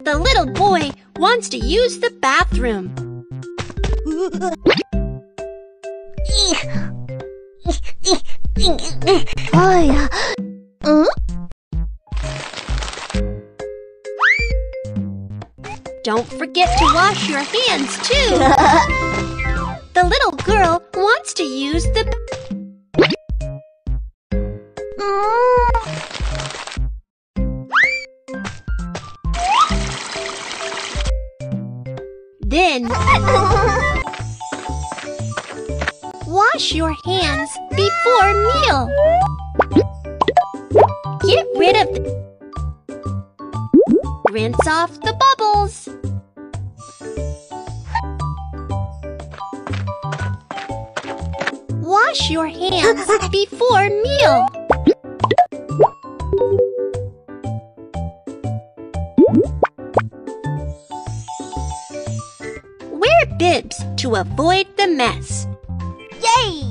The little boy wants to use the bathroom. Ой, 응? Don't forget to wash your hands too. The little girl wants to use the Then wash your hands before meal. Get rid of the Rinse off the bubbles. Wash your hands before meal. Bibs to avoid the mess. Yay!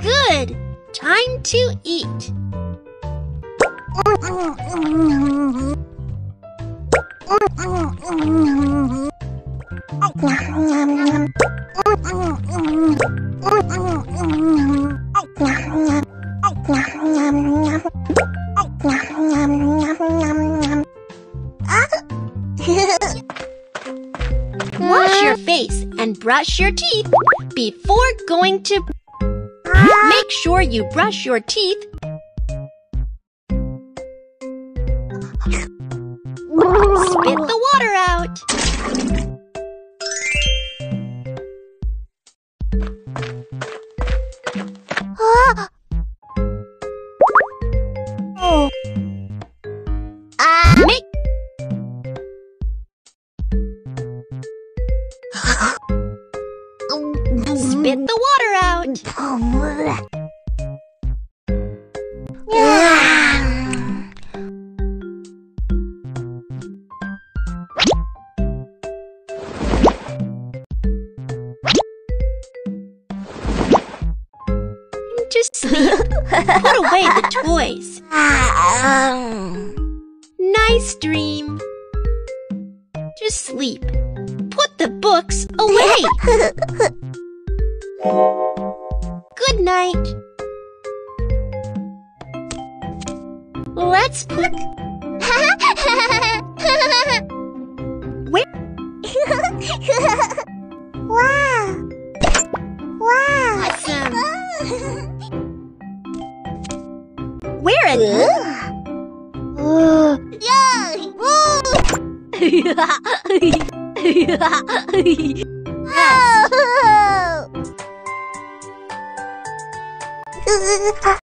Good. Time to eat. Wash your face and brush your teeth before going to. Make sure you brush your teeth. Spit the water out. Spit the water out. Just sleep. Put away the toys. Nice dream. Just sleep. The books away. Good night. Let's put. Where? wow! Wow! Awesome. Wear it. 嘿嘿哈哈嘿啊呵呵呵